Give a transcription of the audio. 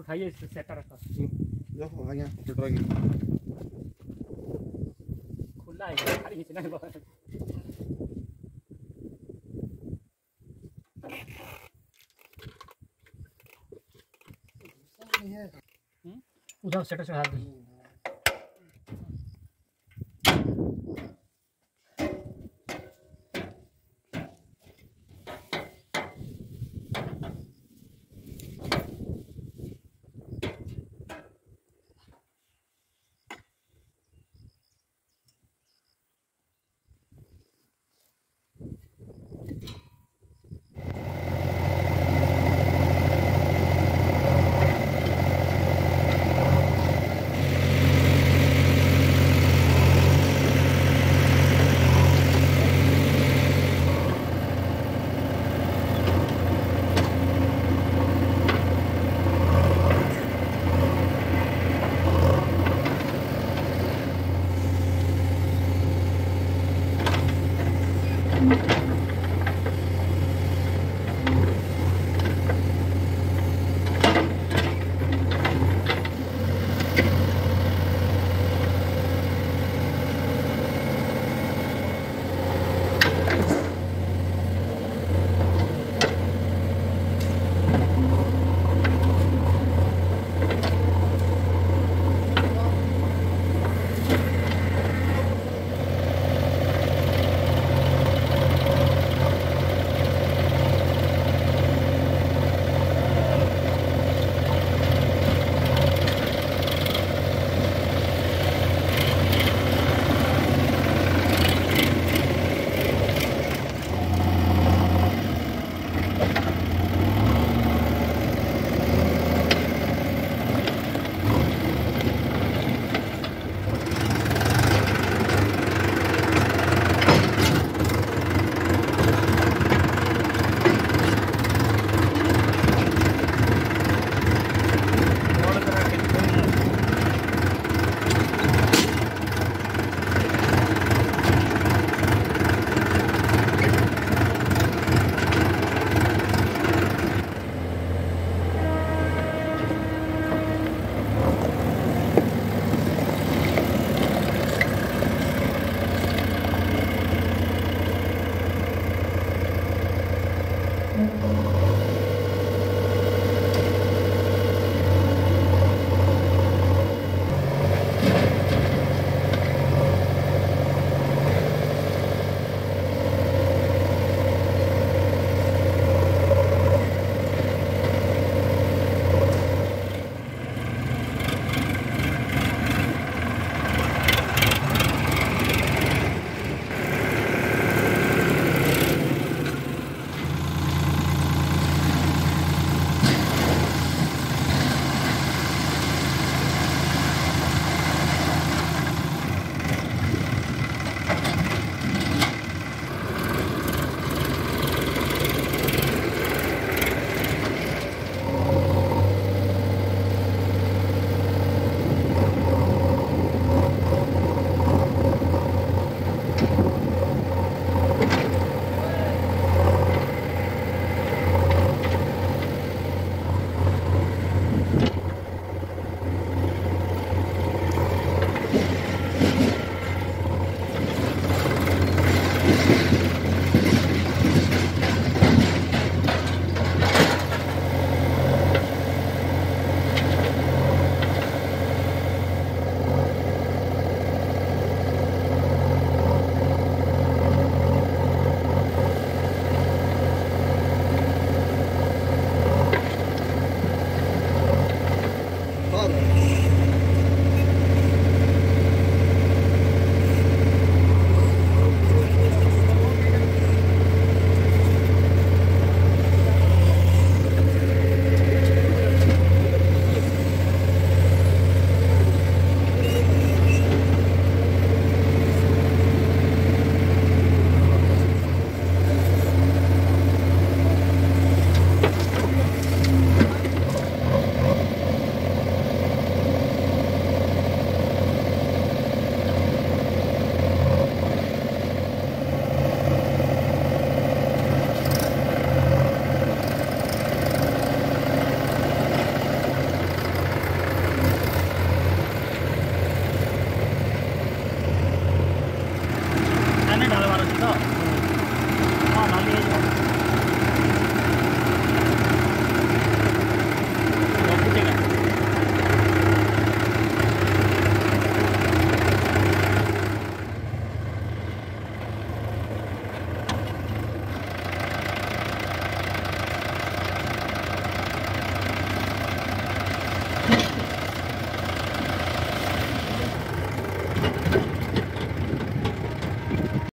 उठाइए इस सेटर का जो आ गया फ़िल्टर आ गया खुला है खाली खींचना है उधर सेटर चढ़ा दी